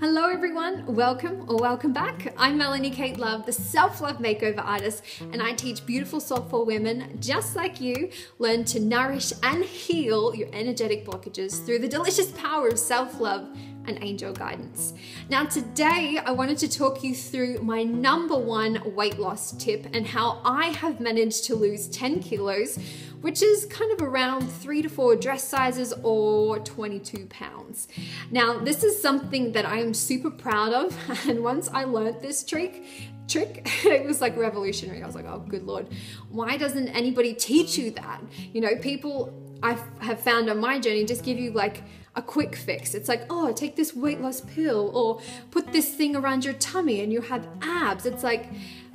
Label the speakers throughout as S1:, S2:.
S1: Hello, everyone. Welcome or welcome back. I'm Melanie Kate Love, the self love makeover artist, and I teach beautiful soulful women just like you learn to nourish and heal your energetic blockages through the delicious power of self love and angel guidance. Now, today I wanted to talk you through my number one weight loss tip and how I have managed to lose 10 kilos, which is kind of around three to four dress sizes or 22 pounds. Now, this is something that I am super proud of, and once I learned this trick, trick it was like revolutionary i was like oh good lord why doesn't anybody teach you that you know people i have found on my journey just give you like a quick fix. It's like, oh, take this weight loss pill or put this thing around your tummy and you have abs. It's like,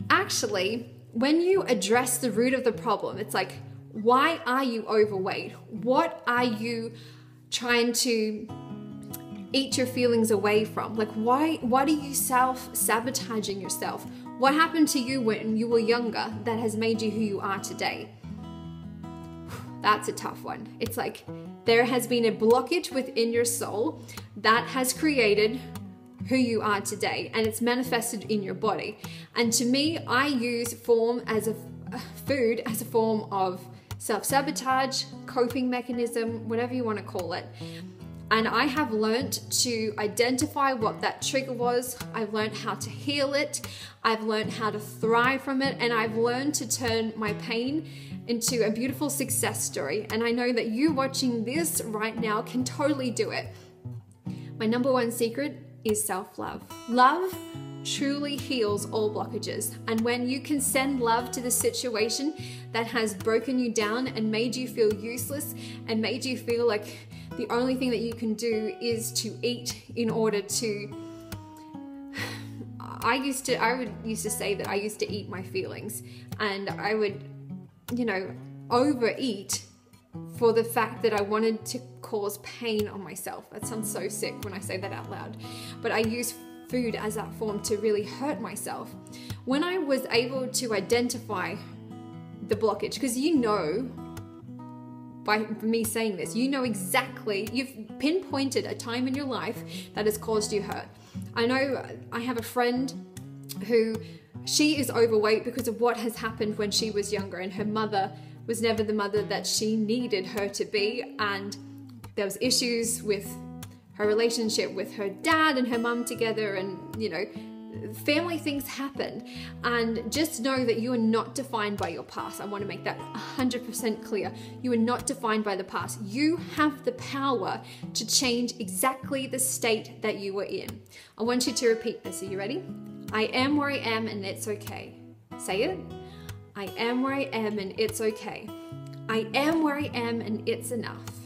S1: actually, when you address the root of the problem, it's like, why are you overweight? What are you trying to eat your feelings away from? Like, why, why are you self sabotaging yourself? What happened to you when you were younger that has made you who you are today? That's a tough one. It's like there has been a blockage within your soul that has created who you are today and it's manifested in your body. And to me, I use form as a food as a form of self sabotage, coping mechanism, whatever you want to call it. And I have learned to identify what that trigger was. I've learned how to heal it. I've learned how to thrive from it. And I've learned to turn my pain into a beautiful success story. And I know that you watching this right now can totally do it. My number one secret is self love. Love truly heals all blockages. And when you can send love to the situation that has broken you down and made you feel useless and made you feel like the only thing that you can do is to eat in order to I used to I would used to say that I used to eat my feelings and I would you know, overeat for the fact that I wanted to cause pain on myself. That sounds so sick when I say that out loud. But I use food as that form to really hurt myself. When I was able to identify the blockage, because you know by me saying this, you know exactly, you've pinpointed a time in your life that has caused you hurt. I know I have a friend who she is overweight because of what has happened when she was younger, and her mother was never the mother that she needed her to be. And there was issues with her relationship with her dad and her mum together, and you know, family things happen. And just know that you are not defined by your past. I want to make that 100% clear. You are not defined by the past. You have the power to change exactly the state that you were in. I want you to repeat this. Are you ready? I am where I am and it's okay. Say it. I am where I am and it's okay. I am where I am and it's enough.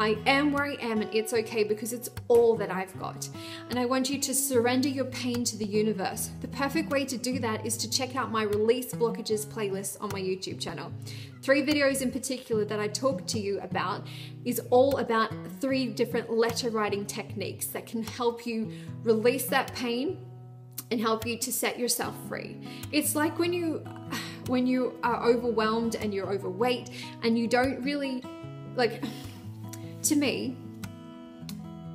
S1: I am where I am and it's okay because it's all that I've got. And I want you to surrender your pain to the universe. The perfect way to do that is to check out my release blockages playlist on my YouTube channel. Three videos in particular that I talk to you about is all about three different letter writing techniques that can help you release that pain and help you to set yourself free. It's like when you when you are overwhelmed and you're overweight and you don't really like to me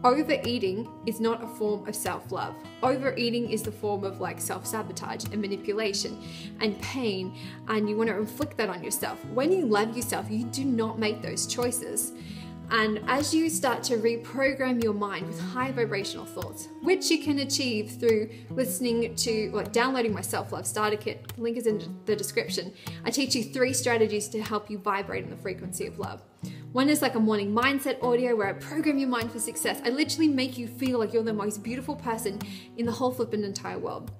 S1: overeating is not a form of self-love. Overeating is the form of like self-sabotage and manipulation and pain and you want to inflict that on yourself. When you love yourself, you do not make those choices. And as you start to reprogram your mind with high vibrational thoughts, which you can achieve through listening to or downloading my self love starter kit, the link is in the description. I teach you three strategies to help you vibrate in the frequency of love. One is like a morning mindset audio where I program your mind for success. I literally make you feel like you're the most beautiful person in the whole flippin' entire world.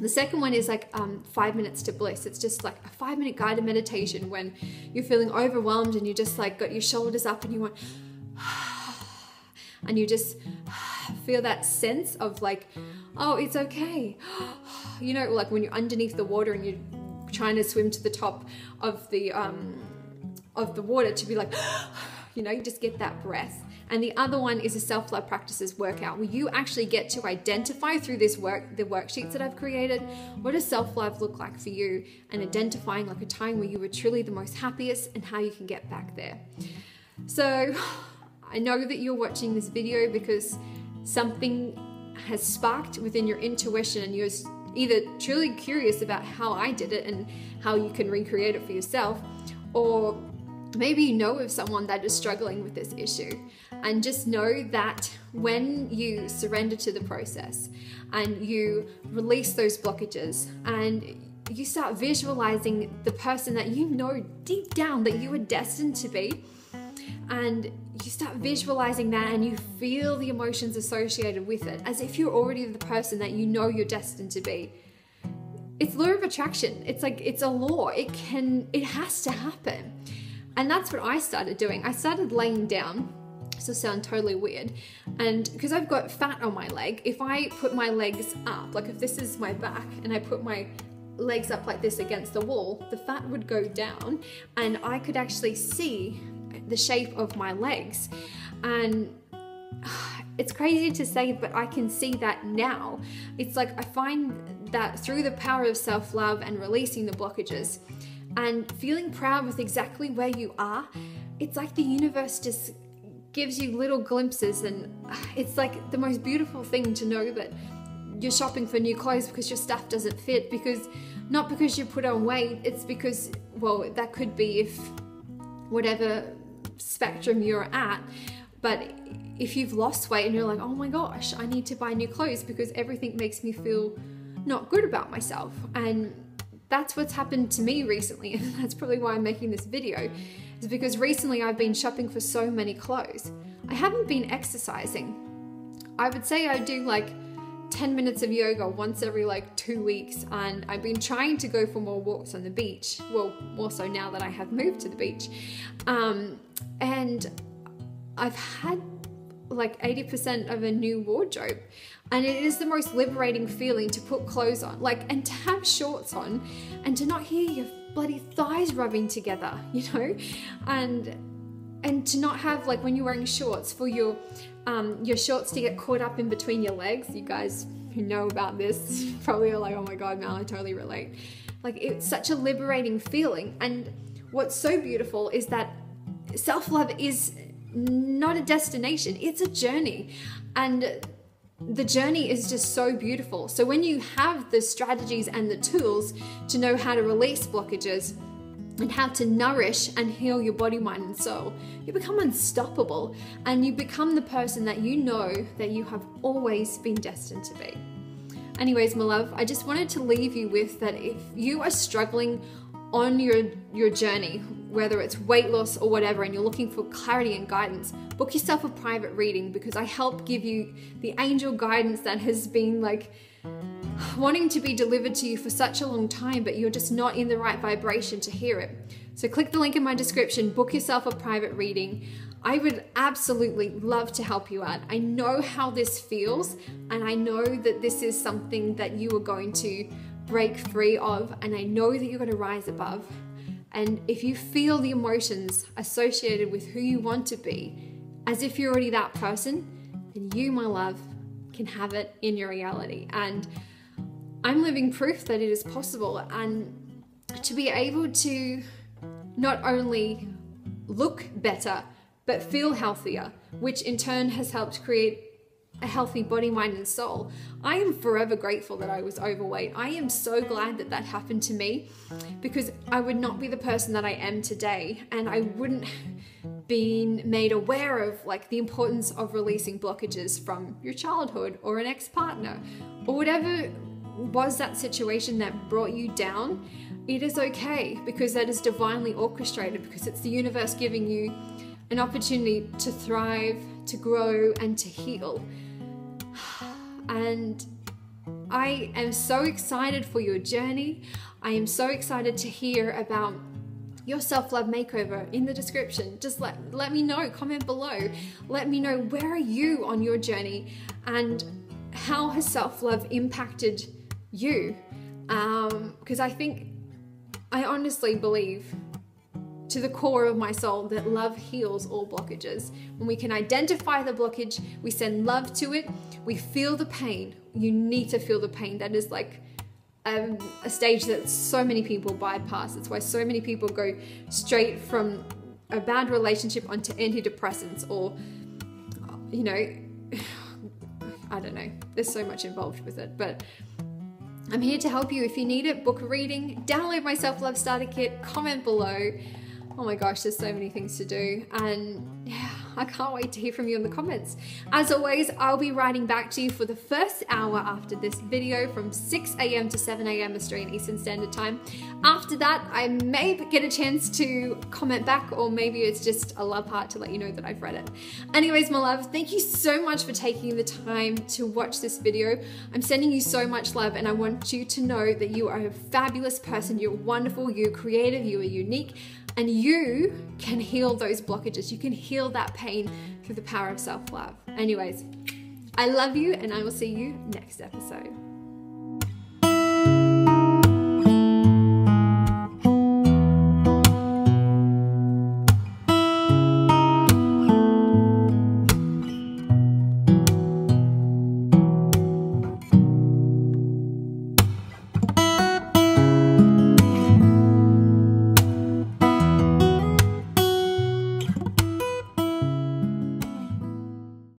S1: The second one is like um, five minutes to bliss. It's just like a five minute guided meditation when you're feeling overwhelmed and you just like got your shoulders up and you want, and you just feel that sense of like, oh, it's okay. You know, like when you're underneath the water and you're trying to swim to the top of the um, of the water to be like, you know, you just get that breath. And the other one is a self love practices workout where you actually get to identify through this work, the worksheets that I've created, what does self love look like for you and identifying like a time where you were truly the most happiest and how you can get back there. So I know that you're watching this video because something has sparked within your intuition and you're either truly curious about how I did it and how you can recreate it for yourself, or maybe you know of someone that is struggling with this issue. And just know that when you surrender to the process and you release those blockages and you start visualizing the person that you know deep down that you are destined to be, and you start visualizing that and you feel the emotions associated with it as if you're already the person that you know you're destined to be it's law of attraction it's like it's a law it can it has to happen and that's what i started doing i started laying down this sound totally weird and because i've got fat on my leg if i put my legs up like if this is my back and i put my legs up like this against the wall the fat would go down and i could actually see the shape of my legs. And it's crazy to say, but I can see that now. It's like I find that through the power of self love and releasing the blockages and feeling proud with exactly where you are, it's like the universe just gives you little glimpses. And it's like the most beautiful thing to know that you're shopping for new clothes because your stuff doesn't fit because not because you put on weight it's because well that could be if whatever spectrum you're at. But if you've lost weight and you're like, oh my gosh, I need to buy new clothes because everything makes me feel not good about myself. And that's what's happened to me recently. And that's probably why I'm making this video, is because recently I've been shopping for so many clothes. I haven't been exercising. I would say I do like 10 minutes of yoga once every like two weeks and I've been trying to go for more walks on the beach well more so now that I have moved to the beach um, and I've had like 80% of a new wardrobe and it is the most liberating feeling to put clothes on like and to have shorts on and to not hear your bloody thighs rubbing together you know and and to not have like when you're wearing shorts for your um, your shorts to get caught up in between your legs. You guys who know about this probably are like, oh my god, Mel, I totally relate. Like it's such a liberating feeling. And what's so beautiful is that self love is not a destination, it's a journey. And the journey is just so beautiful. So when you have the strategies and the tools to know how to release blockages, and how to nourish and heal your body, mind, and soul, you become unstoppable and you become the person that you know that you have always been destined to be. Anyways, my love, I just wanted to leave you with that if you are struggling on your your journey, whether it's weight loss or whatever, and you're looking for clarity and guidance, book yourself a private reading because I help give you the angel guidance that has been like wanting to be delivered to you for such a long time, but you're just not in the right vibration to hear it. So click the link in my description, book yourself a private reading. I would absolutely love to help you out. I know how this feels, and I know that this is something that you are going to break free of, and I know that you're going to rise above. And if you feel the emotions associated with who you want to be, as if you're already that person, then you, my love, can have it in your reality. And I'm living proof that it is possible and to be able to not only look better but feel healthier, which in turn has helped create a healthy body, mind, and soul. I am forever grateful that I was overweight. I am so glad that that happened to me because I would not be the person that I am today and I wouldn't been made aware of like the importance of releasing blockages from your childhood or an ex-partner or whatever was that situation that brought you down, it is okay because that is divinely orchestrated because it's the universe giving you an opportunity to thrive, to grow, and to heal. And I am so excited for your journey. I am so excited to hear about your self-love makeover in the description. Just let let me know, comment below. Let me know where are you on your journey and how has self-love impacted you. Because um, I think, I honestly believe to the core of my soul that love heals all blockages. When we can identify the blockage, we send love to it, we feel the pain. You need to feel the pain. That is like um, a stage that so many people bypass. It's why so many people go straight from a bad relationship onto antidepressants or, you know, I don't know. There's so much involved with it, but I'm here to help you. If you need it, book a reading, download my self love starter kit, comment below. Oh my gosh, there's so many things to do. And yeah, I can't wait to hear from you in the comments. As always, I'll be writing back to you for the first hour after this video from 6 a.m. to 7 a.m. Australian Eastern Standard Time. After that, I may get a chance to comment back, or maybe it's just a love heart to let you know that I've read it. Anyways, my love, thank you so much for taking the time to watch this video. I'm sending you so much love, and I want you to know that you are a fabulous person. You're wonderful, you're creative, you are unique and you can heal those blockages. You can heal that pain through the power of self love. Anyways, I love you, and I will see you next episode.